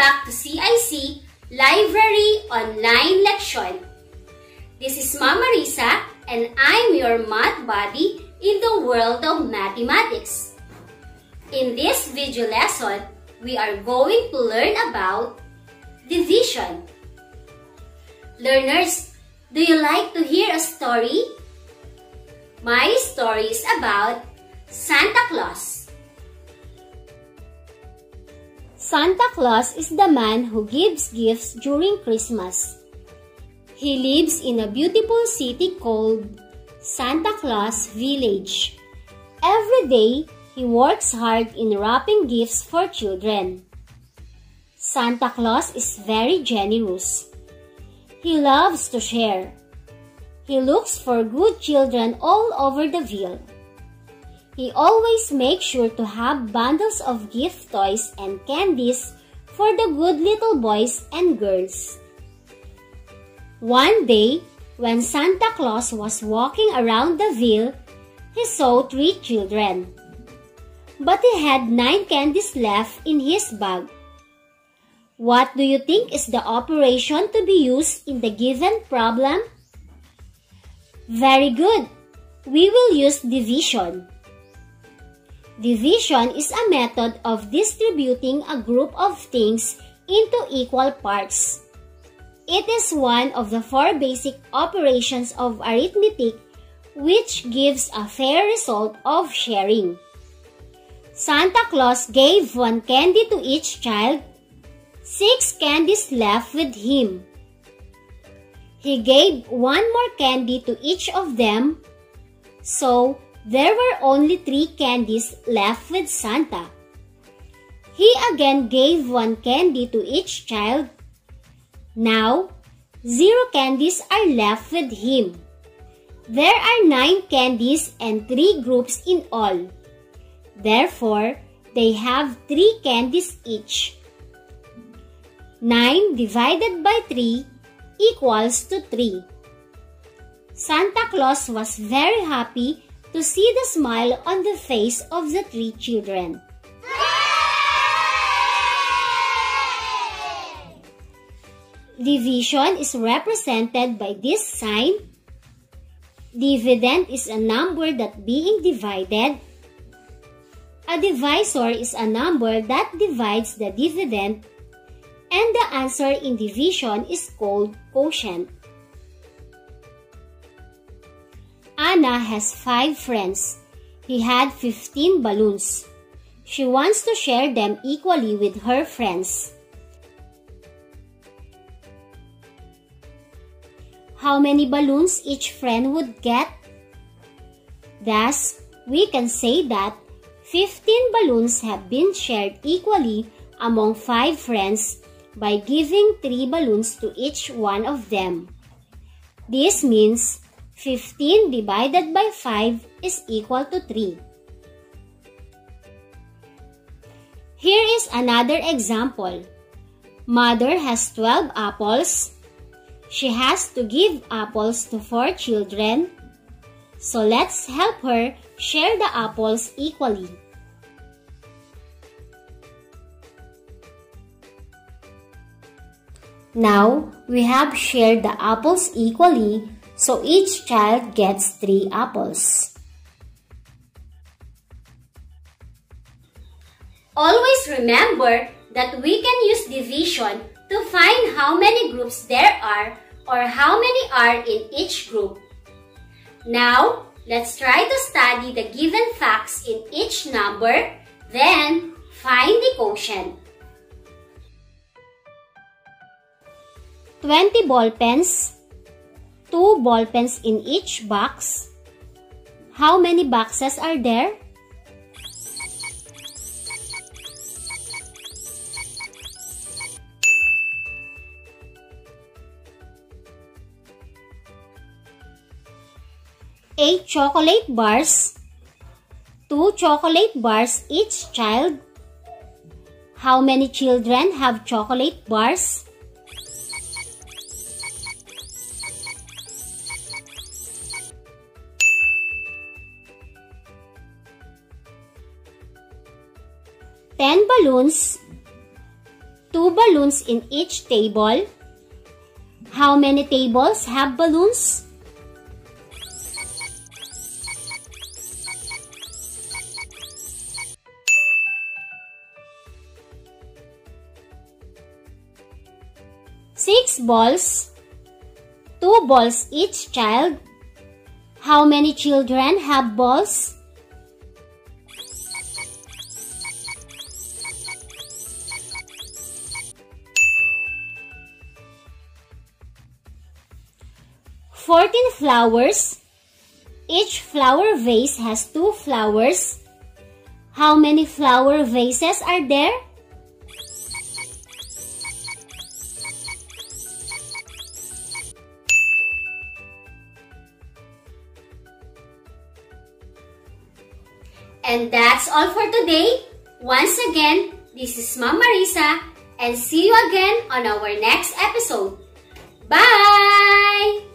back to CIC Library Online Lection. This is Mama Risa and I'm your math buddy in the world of mathematics. In this video lesson, we are going to learn about division. Learners, do you like to hear a story? My story is about Santa Claus. Santa Claus is the man who gives gifts during Christmas. He lives in a beautiful city called Santa Claus Village. Every day, he works hard in wrapping gifts for children. Santa Claus is very generous. He loves to share. He looks for good children all over the ville. He always makes sure to have bundles of gift toys and candies for the good little boys and girls. One day, when Santa Claus was walking around the ville, he saw three children. But he had nine candies left in his bag. What do you think is the operation to be used in the given problem? Very good. We will use division. Division is a method of distributing a group of things into equal parts. It is one of the four basic operations of arithmetic which gives a fair result of sharing. Santa Claus gave one candy to each child, six candies left with him. He gave one more candy to each of them, so there were only three candies left with Santa. He again gave one candy to each child. Now, zero candies are left with him. There are nine candies and three groups in all. Therefore, they have three candies each. 9 divided by 3 equals to 3. Santa Claus was very happy to see the smile on the face of the three children. Division is represented by this sign. Dividend is a number that being divided. A divisor is a number that divides the dividend. And the answer in division is called quotient. Anna has five friends. He had 15 balloons. She wants to share them equally with her friends. How many balloons each friend would get? Thus, we can say that 15 balloons have been shared equally among 5 friends by giving 3 balloons to each one of them. This means 15 divided by 5 is equal to 3. Here is another example. Mother has 12 apples. She has to give apples to 4 children. So let's help her share the apples equally. Now, we have shared the apples equally so each child gets 3 apples. Always remember that we can use division to find how many groups there are or how many are in each group. Now, let's try to study the given facts in each number, then find the quotient. 20 ball pens two ball pens in each box. How many boxes are there? Eight chocolate bars. Two chocolate bars each child. How many children have chocolate bars? 10 balloons, 2 balloons in each table. How many tables have balloons? Six balls. Two balls each child. How many children have balls? Fourteen flowers. Each flower vase has two flowers. How many flower vases are there? And that's all for today. Once again, this is Mama Marisa and see you again on our next episode. Bye!